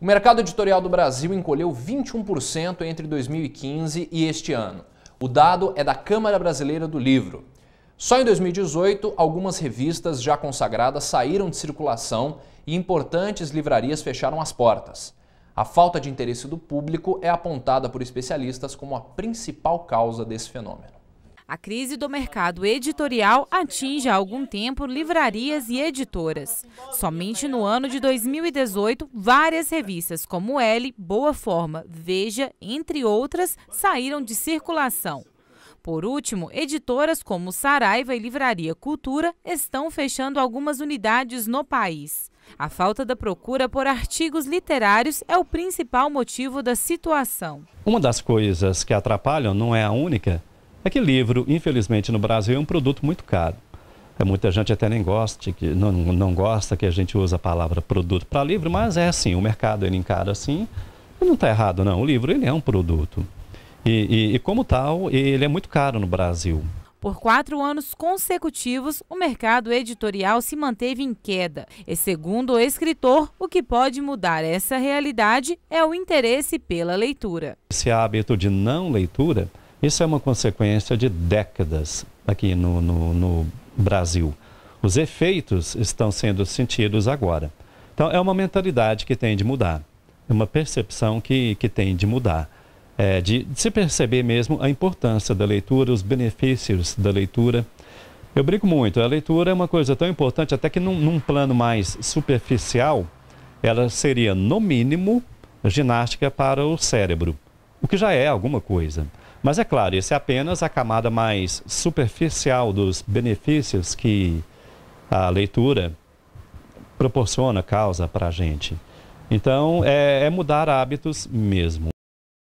O mercado editorial do Brasil encolheu 21% entre 2015 e este ano. O dado é da Câmara Brasileira do Livro. Só em 2018, algumas revistas já consagradas saíram de circulação e importantes livrarias fecharam as portas. A falta de interesse do público é apontada por especialistas como a principal causa desse fenômeno. A crise do mercado editorial atinge há algum tempo livrarias e editoras. Somente no ano de 2018, várias revistas como L, Boa Forma, Veja, entre outras, saíram de circulação. Por último, editoras como Saraiva e Livraria Cultura estão fechando algumas unidades no país. A falta da procura por artigos literários é o principal motivo da situação. Uma das coisas que atrapalham, não é a única, é que livro, infelizmente, no Brasil é um produto muito caro. É, muita gente até nem gosta, que não, não gosta que a gente use a palavra produto para livro, mas é assim, o mercado ele encara assim, não está errado não, o livro ele é um produto. E, e, e como tal, ele é muito caro no Brasil. Por quatro anos consecutivos, o mercado editorial se manteve em queda. E segundo o escritor, o que pode mudar essa realidade é o interesse pela leitura. Esse hábito de não leitura isso é uma consequência de décadas aqui no, no, no Brasil. Os efeitos estão sendo sentidos agora. Então, é uma mentalidade que tem de mudar, é uma percepção que, que tem de mudar. É, de, de, se perceber mesmo a importância da leitura, os benefícios da leitura. Eu brinco muito, a leitura é uma coisa tão importante, até que num, num plano mais superficial, ela seria, no mínimo, ginástica para o cérebro, o que já é alguma coisa. Mas é claro, isso é apenas a camada mais superficial dos benefícios que a leitura proporciona, causa para a gente. Então, é, é mudar hábitos mesmo.